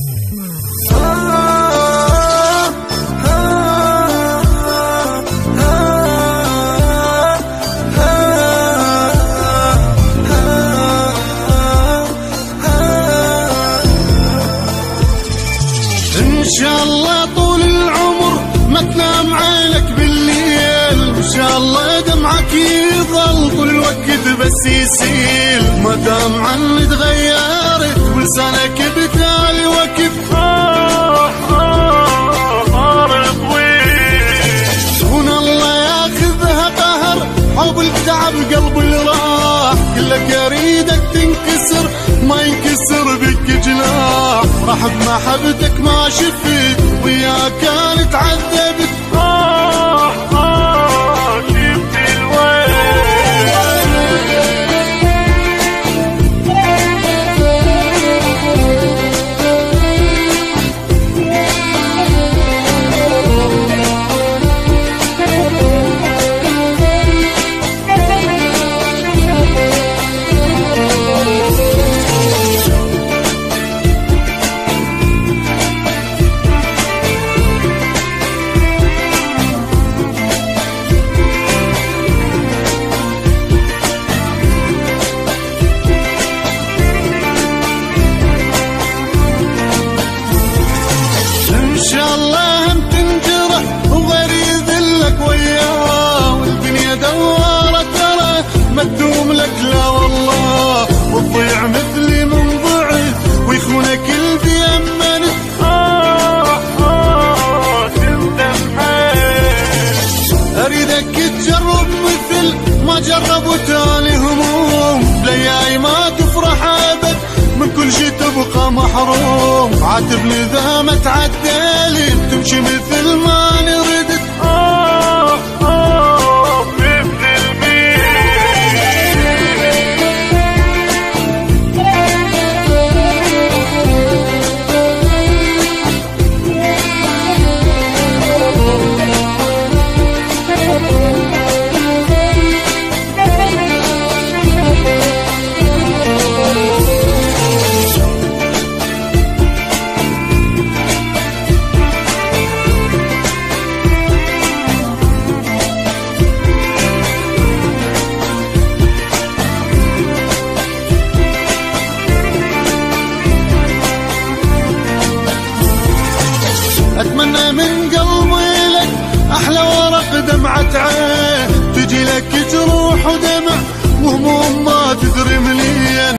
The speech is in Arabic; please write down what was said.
إن شاء الله طول العمر ما تنام عينك بالليل. إن شاء الله دمعك يظل طول الوقت بس يسيل. ما دام عني ولسانك بتالي وقف صار هنا الله ياخذها قهر حب التعب قلب اللي راح كلك اريدك تنكسر ما ينكسر بك جناح. راح بمحبتك ما شفت وياك ما تدوم لك لا والله وتضيع مثلي من ضعف ويخونك آه تندم أريدك تجرب مثل ما جربوا تاني هموم بلياي ما تفرح أبد من كل شي تبقى محروم. عاتبني اذا ما تعدلت تمشي مثل دمعة